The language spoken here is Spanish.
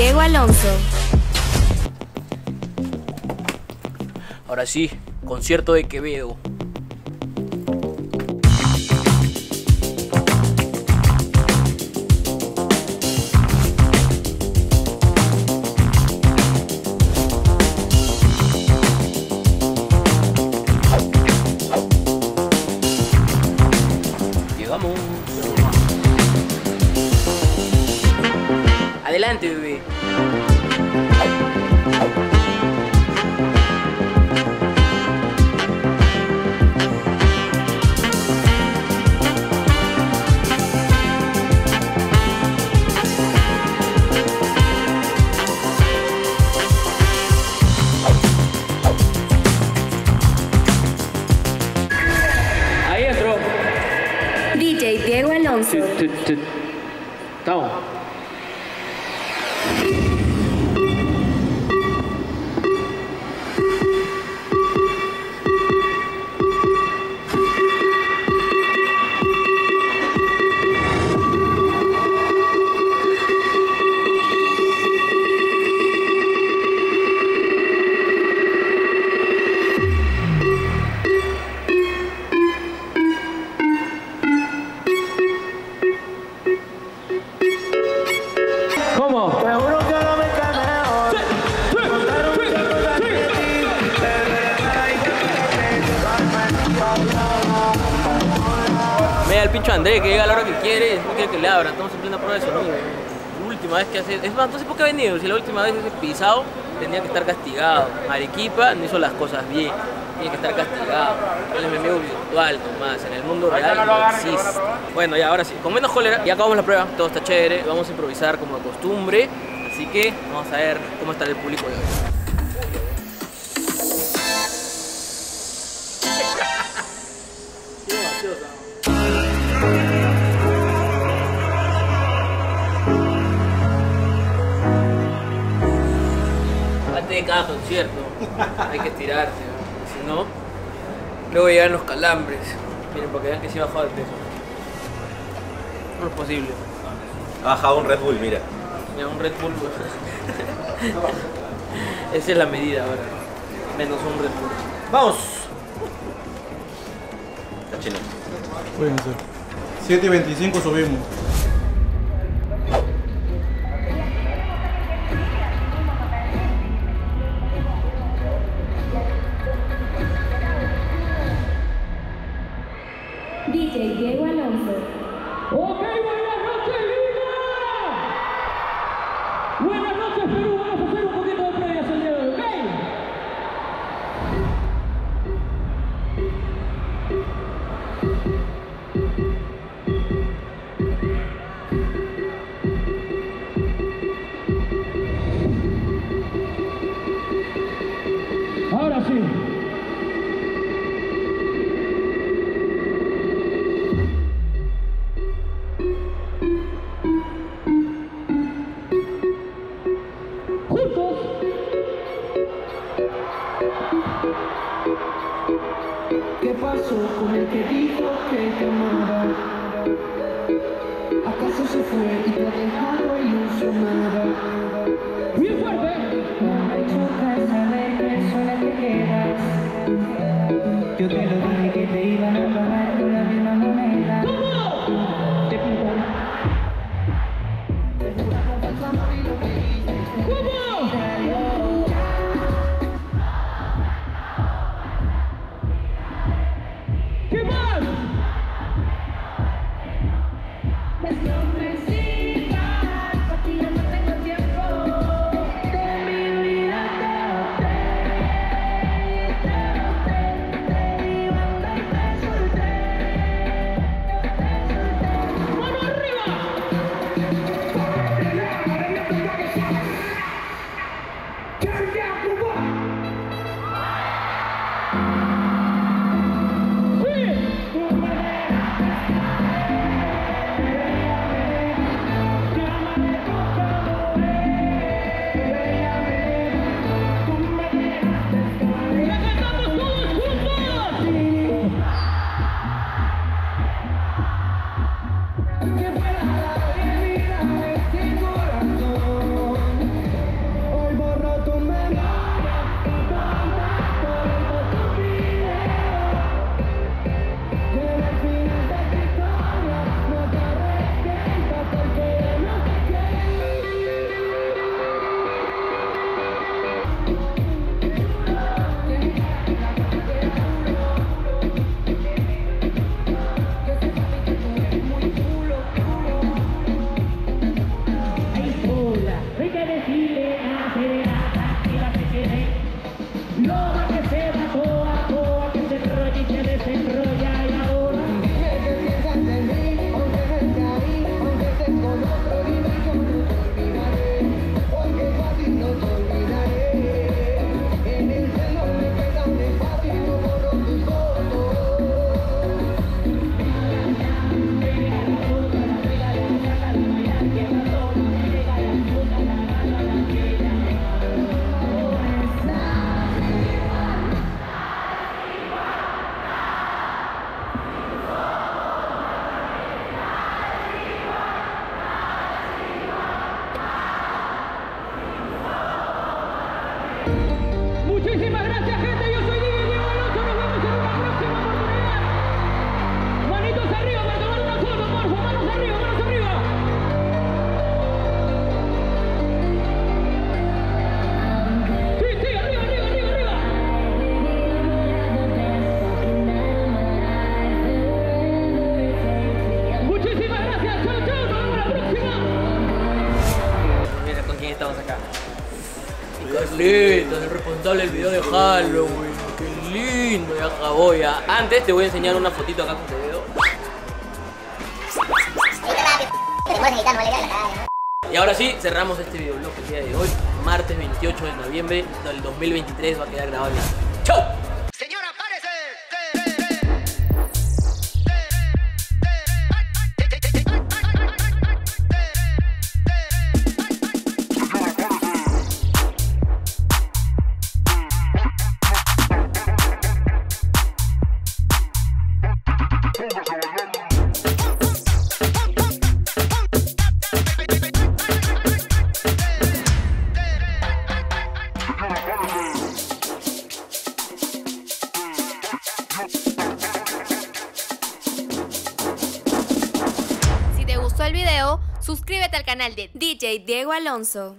Diego Alonso. Ahora sí, concierto de Quevedo. Alonso. Estamos. Mira el pincho André que llega a la hora que quiere, no quiere que le abran, estamos en plena prueba de sonido. La última vez que hace. Es más, entonces ¿por qué ha venido? Si la última vez ese pisado tenía que estar castigado. Arequipa no hizo las cosas bien, tiene que estar castigado. El enemigo virtual nomás, en el mundo real no existe. Bueno, ya ahora sí, con menos cólera, ya acabamos la prueba, todo está chévere, vamos a improvisar como de costumbre. Así que vamos a ver cómo está el público de hoy. De cada concierto hay que estirarse, ¿no? si no, luego llegan los calambres. Miren, para que vean que sí ha bajado el peso. No es posible. Ha bajado un Red Bull, mira. Mira, un Red Bull. Esa es la medida ahora. Menos un Red Bull. ¡Vamos! Está chino. Pueden ser. 7 y 25 subimos. DJ Diego Alonso. I'm not murder. Yeah. Amen. Muchísimas gracias, gente. Yo soy Diego Alonso. Nos vemos en una próxima oportunidad. Manitos arriba para tomar una foto, porfa. Manos arriba, manos arriba. Sí, sí, arriba, arriba, arriba, arriba. Muchísimas gracias. Chao, chao. Nos vemos la próxima. Mira con quién estamos acá. Carlitos, el responsable del video de Halloween. Qué lindo, ya acabó ya. Antes te voy a enseñar una fotito acá con tu dedo. Y ahora sí, cerramos este videoblog el día de hoy, martes 28 de noviembre del 2023, va a quedar grabado. ¡Chau! Suscríbete al canal de DJ Diego Alonso.